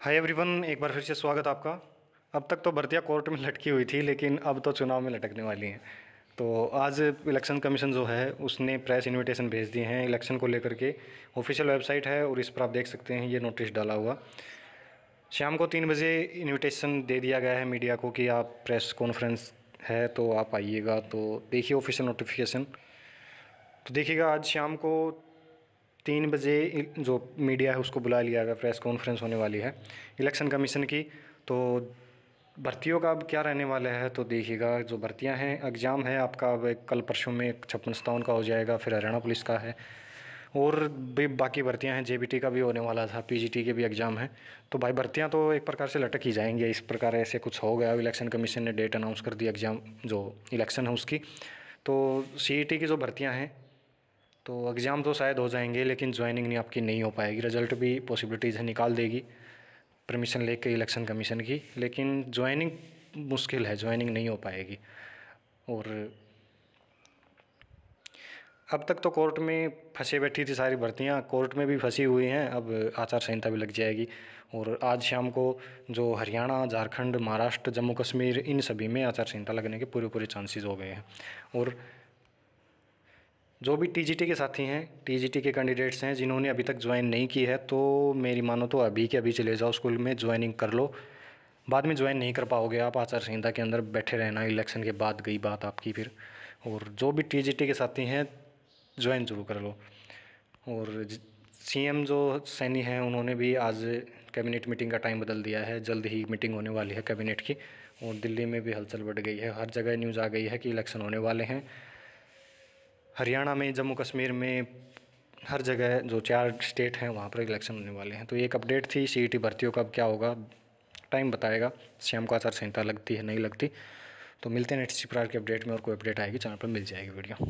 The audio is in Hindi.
हाय एवरीवन एक बार फिर से स्वागत आपका। अब तक तो भर्तियाँ कोर्ट में लटकी हुई थी, लेकिन अब तो चुनाव में लटकने वाली हैं। तो आज इलेक्शन कमीशन जो है, उसने प्रेस इनविटेशन भेज दिए हैं। इलेक्शन को लेकर के ऑफिशियल वेबसाइट है और इस पर आप देख सकते हैं, ये नोटिस डाला हुआ। शाम को तीन बजे इन्विटेशन दे दिया गया है मीडिया को कि आप प्रेस कॉन्फ्रेंस है तो आप आइएगा। तो देखिए ऑफिशियल नोटिफिकेशन। तो देखिएगा, आज शाम को तीन बजे जो मीडिया है, उसको बुला लिया गया, प्रेस कॉन्फ्रेंस होने वाली है, इलेक्शन कमीशन की। तो भर्तियों का अब क्या रहने वाला है तो देखिएगा, जो भर्तियाँ हैं, एग्ज़ाम है आपका, अब कल परसों में छप्पन सत्तावन का हो जाएगा, फिर हरियाणा पुलिस का है। और भी बाकी भर्तियाँ हैं, जेबीटी का भी होने वाला था, पीजीटी के भी एग्ज़ाम है। तो भाई, भर्तियाँ तो एक प्रकार से लटक ही जाएँगी, इस प्रकार ऐसे कुछ हो गया। इलेक्शन कमीशन ने डेट अनाउंस कर दी एग्ज़ाम, जो इलेक्शन है उसकी। तो सी की जो भर्तियाँ हैं तो एग्ज़ाम तो शायद हो जाएँगे, लेकिन ज्वाइनिंग नहीं, आपकी नहीं हो पाएगी। रिज़ल्ट भी पॉसिबिलिटीज़ है, निकाल देगी। परमिशन लेके इलेक्शन कमीशन की। लेकिन ज्वाइनिंग मुश्किल है ज्वाइनिंग नहीं हो पाएगी। और अब तक तो कोर्ट में फंसे बैठी थी सारी भर्तियाँ। कोर्ट में भी फंसी हुई हैं। अब आचार संहिता भी लग जाएगी। और आज शाम को जो हरियाणा, झारखंड, महाराष्ट्र, जम्मू कश्मीर, इन सभी में आचार संहिता लगने के पूरे पूरे चांसेस हो गए हैं। और जो भी टीजीटी के साथी हैं टीजीटी के कैंडिडेट्स हैं, जिन्होंने अभी तक ज्वाइन नहीं की है तो मेरी मानो तो अभी के अभी चले जाओ स्कूल में ज्वाइनिंग कर लो। बाद में ज्वाइन नहीं कर पाओगे आप आचार संहिता के अंदर, बैठे रहना इलेक्शन के बाद गई बात आपकी फिर। और जो भी टीजीटी के साथी हैं ज्वाइन ज़रूर कर लो। और सीएम जो सैनी हैं, उन्होंने भी आज कैबिनेट मीटिंग का टाइम बदल दिया है, जल्द ही मीटिंग होने वाली है कैबिनेट की। और दिल्ली में भी हलचल बढ़ गई है, हर जगह न्यूज़ आ गई है कि इलेक्शन होने वाले हैं। हरियाणा में, जम्मू कश्मीर में, हर जगह जो चार स्टेट हैं, वहाँ पर इलेक्शन होने वाले हैं। तो एक अपडेट थी सी भर्तियों का अब क्या होगा? टाइम बताएगा। सीएम को आचार संहिता लगती है, नहीं लगती? तो मिलते हैं नेक्स्ट प्रकार की अपडेट में और कोई अपडेट आएगी चैनल पर मिल जाएगी वीडियो